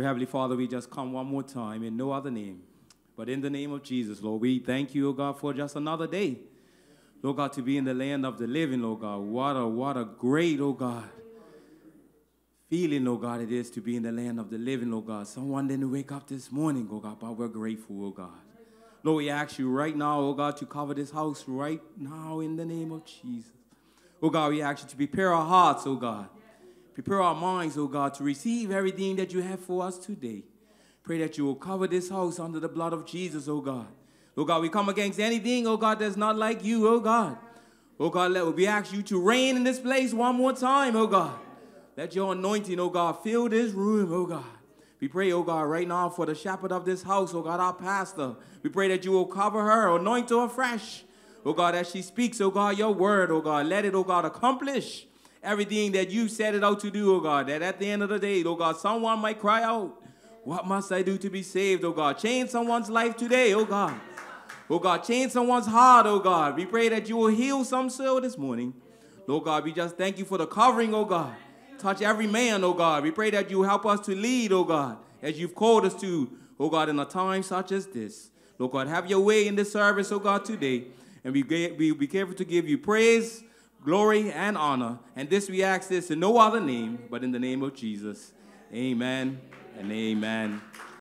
Dear Heavenly Father, we just come one more time in no other name, but in the name of Jesus, Lord. We thank you, O God, for just another day. Lord God, to be in the land of the living, Lord God. What a, what a great, oh God, feeling, oh God, it is to be in the land of the living, oh God. Someone didn't wake up this morning, oh God, but we're grateful, oh God. Lord, we ask you right now, oh God, to cover this house right now in the name of Jesus. Oh God, we ask you to prepare our hearts, oh God. Prepare our minds, oh God, to receive everything that you have for us today. Pray that you will cover this house under the blood of Jesus, oh God. Oh God, we come against anything, oh God, that's not like you, oh God. Oh God, let we ask you to reign in this place one more time, oh God. Let your anointing, oh God, fill this room, oh God. We pray, oh God, right now for the shepherd of this house, oh God, our pastor. We pray that you will cover her, anoint her afresh. Oh God, as she speaks, oh God, your word, oh God, let it, oh God, accomplish everything that you set it out to do, oh God. That at the end of the day, oh God, someone might cry out, What must I do to be saved, oh God? Change someone's life today, oh God. Oh God, change someone's heart, oh God. We pray that you will heal some soul this morning. Lord God, we just thank you for the covering, oh God. Touch every man, oh God. We pray that you help us to lead, oh God, as you've called us to, oh God, in a time such as this. Lord God, have your way in this service, oh God, today. And we, we be careful to give you praise, glory, and honor. And this we ask this in no other name but in the name of Jesus. Amen and amen